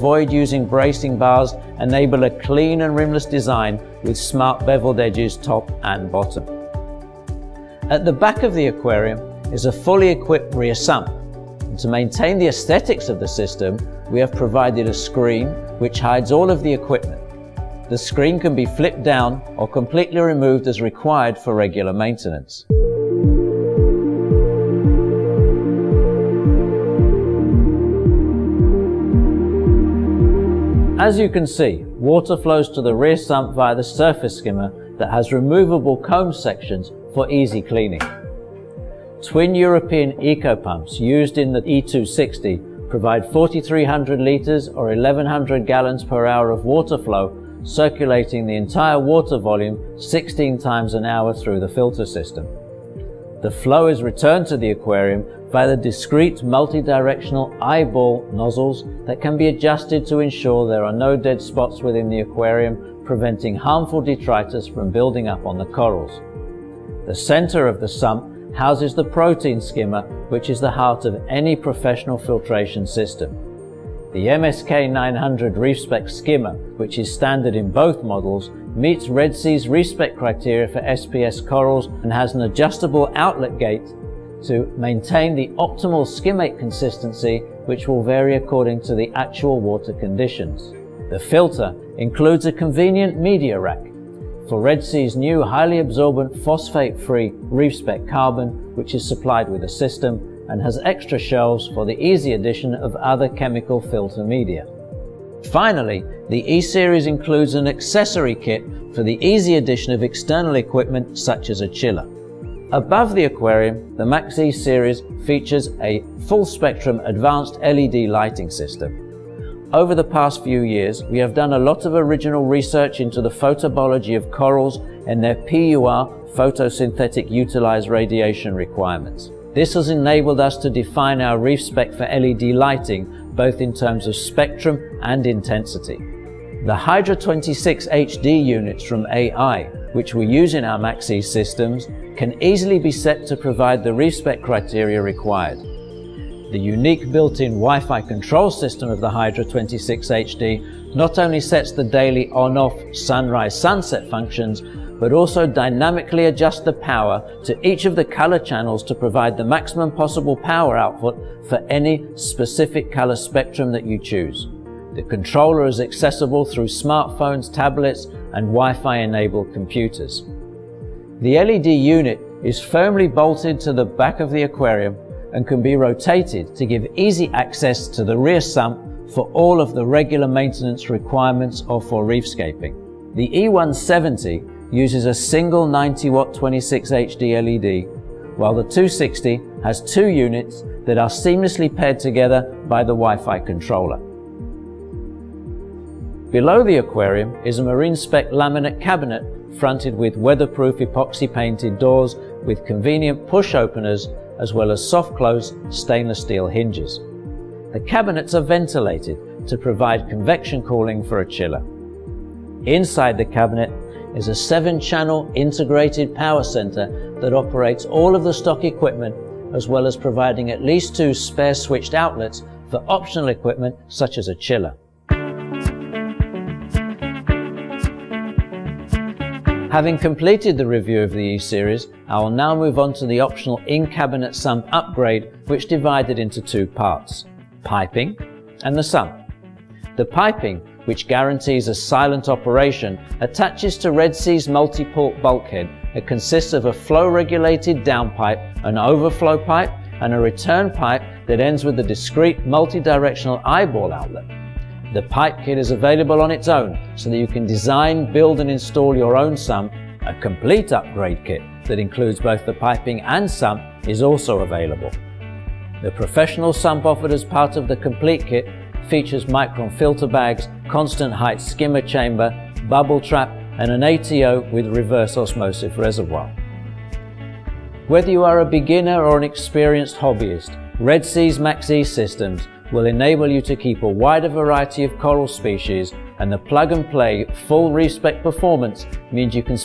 avoid using bracing bars, enable a clean and rimless design with smart beveled edges top and bottom. At the back of the aquarium is a fully equipped rear sump. And to maintain the aesthetics of the system, we have provided a screen which hides all of the equipment. The screen can be flipped down or completely removed as required for regular maintenance. As you can see, water flows to the rear sump via the surface skimmer that has removable comb sections for easy cleaning. Twin European eco pumps used in the E260 provide 4,300 litres or 1,100 gallons per hour of water flow circulating the entire water volume 16 times an hour through the filter system. The flow is returned to the aquarium via the discrete multi-directional eyeball nozzles that can be adjusted to ensure there are no dead spots within the aquarium, preventing harmful detritus from building up on the corals. The center of the sump houses the protein skimmer, which is the heart of any professional filtration system. The MSK 900 ReefSpec skimmer, which is standard in both models, meets Red Sea's ReefSpec criteria for SPS corals and has an adjustable outlet gate to maintain the optimal skimmate consistency which will vary according to the actual water conditions. The filter includes a convenient media rack for Red Sea's new highly absorbent phosphate-free ReefSpec carbon which is supplied with the system and has extra shelves for the easy addition of other chemical filter media. Finally, the E-Series includes an accessory kit for the easy addition of external equipment such as a chiller. Above the aquarium, the Max E series features a full spectrum advanced LED lighting system. Over the past few years, we have done a lot of original research into the photobiology of corals and their PUR photosynthetic utilized radiation requirements. This has enabled us to define our reef spec for LED lighting both in terms of spectrum and intensity. The Hydra 26 HD units from AI, which we use in our Max-E systems, can easily be set to provide the reef spec criteria required. The unique built-in Wi-Fi control system of the Hydra 26 HD not only sets the daily on-off sunrise-sunset functions, but also dynamically adjusts the power to each of the color channels to provide the maximum possible power output for any specific color spectrum that you choose. The controller is accessible through smartphones, tablets, and Wi-Fi enabled computers. The LED unit is firmly bolted to the back of the aquarium and can be rotated to give easy access to the rear sump for all of the regular maintenance requirements or for reefscaping. The E170 uses a single 90 watt 26 HD LED, while the 260 has two units that are seamlessly paired together by the Wi-Fi controller. Below the aquarium is a marine spec laminate cabinet fronted with weatherproof epoxy painted doors with convenient push openers as well as soft close stainless steel hinges. The cabinets are ventilated to provide convection cooling for a chiller. Inside the cabinet is a seven-channel integrated power center that operates all of the stock equipment as well as providing at least two spare switched outlets for optional equipment such as a chiller. Having completed the review of the E-Series, I will now move on to the optional in-cabinet sump upgrade which divided into two parts, piping and the sump. The piping which guarantees a silent operation, attaches to Red Sea's multi-port bulkhead. It consists of a flow-regulated downpipe, an overflow pipe, and a return pipe that ends with a discrete multi-directional eyeball outlet. The pipe kit is available on its own so that you can design, build and install your own sump. A complete upgrade kit that includes both the piping and sump is also available. The professional sump offered as part of the complete kit features micron filter bags, constant height skimmer chamber, bubble trap, and an ATO with reverse osmosis reservoir. Whether you are a beginner or an experienced hobbyist, Red Sea's Max-E systems will enable you to keep a wider variety of coral species and the plug and play full reef spec performance means you can